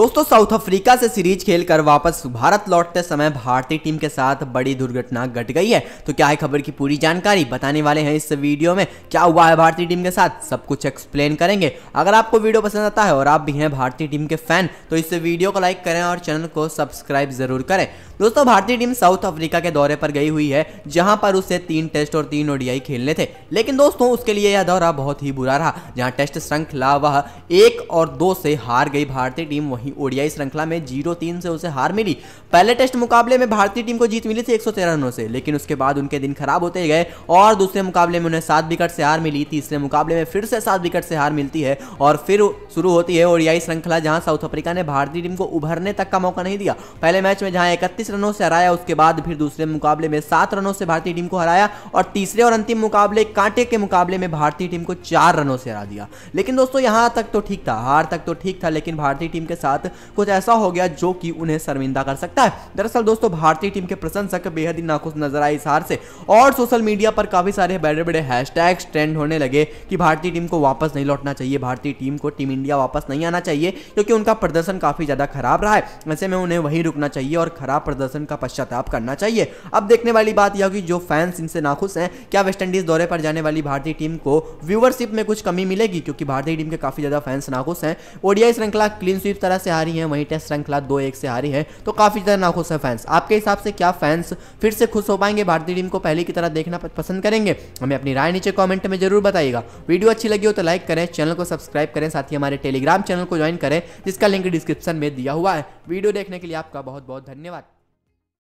दोस्तों, south Africa से series खेलकर वापस भारत लौटते समय भारतीय टीम के साथ बड़ी दुर्घटना घट गई है। तो क्या है खबर की पूरी जानकारी? बताने वाले हैं इस वीडियो में क्या हुआ है भारतीय टीम के साथ। सब कुछ एक्सप्लेन करेंगे। अगर आपको वीडियो पसंद आता है और आप भी हैं भारतीय टीम के फ़ैन तो इस वीडियो को लाइक करें और चैनल को सब्सक्राइब ज़रूर करें। दोस्तों, भारतीय टीम साउथ अफ्रीका के दौरे पर गई हुई है, जहाँ पर उसे तीन टेस्ट और तीन ओडीआई खेलने थे। लेकिन दोस्तों, उसके लिए यह दौरा बहुत ही बुरा रहा, जहाँ टेस्ट श्रृंखला वह एक और दो से हार गई भारतीय टीम, वहीं ओडीआई श्रृंखला में ज़ीरो तीन से उसे हार मिली। पहले टेस्ट मुकाबले में भारतीय टीम को जीत मिली थी एक रनों से, लेकिन उसके बाद उनके दिन खराब होते गए और दूसरे मुकाबले में उन्हें सात विकेट से हार मिली। तीसरे मुकाबले में फिर से सात विकेट से हार मिलती है और फिर शुरू होती है ओडियाई श्रृंखला, जहाँ साउथ अफ्रीका ने भारतीय टीम को उभरने तक का मौका नहीं दिया। पहले मैच में जहाँ इकतीस रनों से हराया, उसके बाद फिर दूसरे मुकाबले में सात रनों से भारतीय टीम को हराया और तीसरे और अंतिम मुकाबले, कांटे के मुकाबले में भारतीय टीम को चार रनों से हरा दिया। लेकिन दोस्तों, यहाँ तक तो ठीक था, हार तक तो ठीक था, लेकिन भारतीय टीम के साथ कुछ ऐसा हो गया जो कि उन्हें शर्मिंदा कर सकता है। दरअसल दोस्तों, भारतीय टीम के प्रशंसक बेहद ही नाखुश नज़र आए इस हार से और सोशल मीडिया पर काफ़ी सारे बड़े बड़े हैशटैग्स ट्रेंड होने लगे कि भारतीय टीम को वापस नहीं लौटना चाहिए, भारतीय टीम को टीम इंडिया वापस नहीं आना चाहिए, क्योंकि उनका प्रदर्शन काफ़ी ज़्यादा खराब रहा है। ऐसे में उन्हें वहीं रुकना चाहिए और खराब प्रदर्शन का पश्चाताप करना चाहिए। अब देखने वाली बात यह कि जो फैंस इनसे नाखुश हैं, क्या वेस्टइंडीज दौरे पर जाने वाली भारतीय टीम को व्यूवरशिप में कुछ कमी मिलेगी? क्योंकि भारतीय टीम के काफ़ी ज़्यादा फैंस नाखुश हैं। ओडिया श्रृंखला क्लीन स्वीप तरह से हारी है, वहीं टेस्ट श्रृंखला दो एक से हारी है तो काफ़ी ज़्यादा नाखुश है फैंस आपके हिसाब से क्या फैंस फिर से खुश हो पाएँगे? भारतीय टीम को पहले की तरह देखना पसंद करेंगे? हमें अपनी राय नीचे कॉमेंट में ज़रूर बताइएगा। वीडियो अच्छी लगी हो तो लाइक करें चैनल को सब्सक्राइब करें, साथ ही हमारे टेलीग्राम चैनल को ज्वाइन करें, जिसका लिंक डिस्क्रिप्शन में दिया हुआ है। वीडियो देखने के लिए आपका बहुत बहुत धन्यवाद।